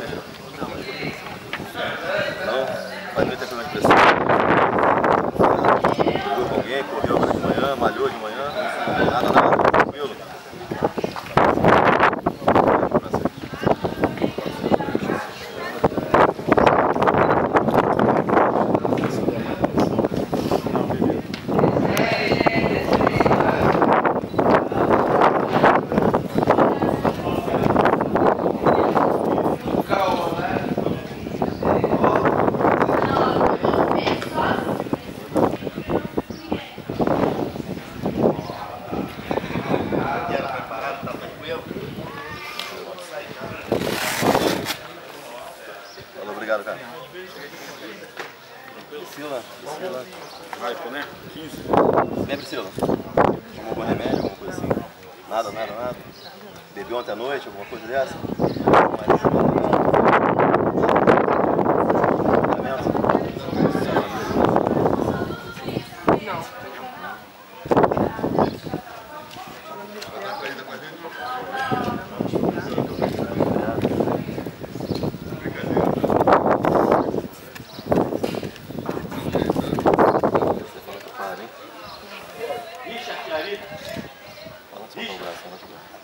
Mesmo? Não? Que pressão. Brigou com correu de manhã, malhou de manhã. Nada, nada, obrigado, cara. Priscila, Priscila. Vai, né? 15. Vem, Priscila. Tomou algum remédio, alguma coisa assim? Nada, nada, nada? Bebeu ontem à noite, alguma coisa dessa? Mas, ali. Balança o braço, balança o braço.